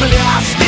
пляс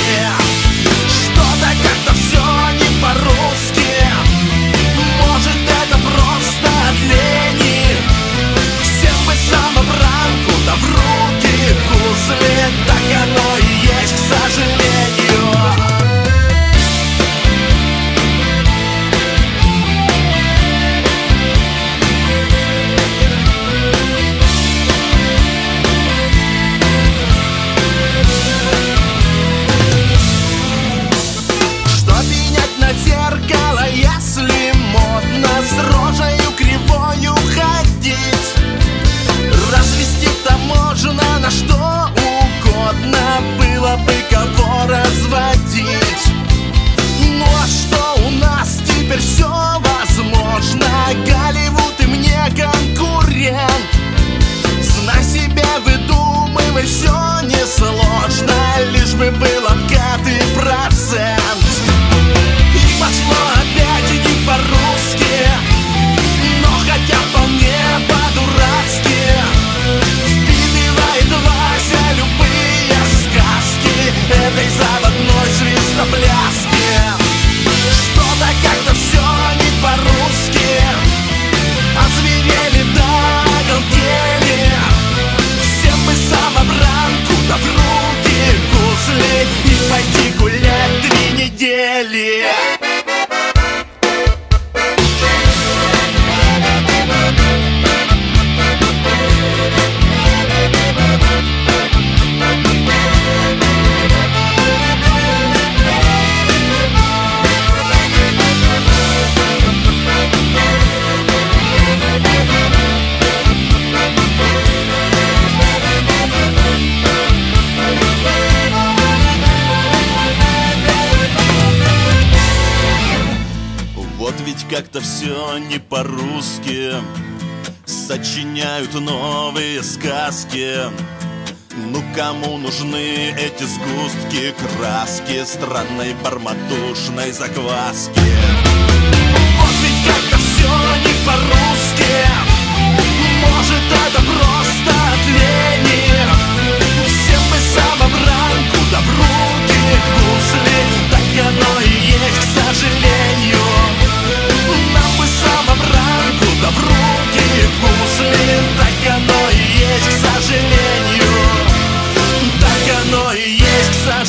как-то все не по-русски Сочиняют новые сказки ну кому нужны эти сгустки краски Странной барматушной закваски?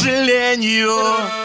сожалению.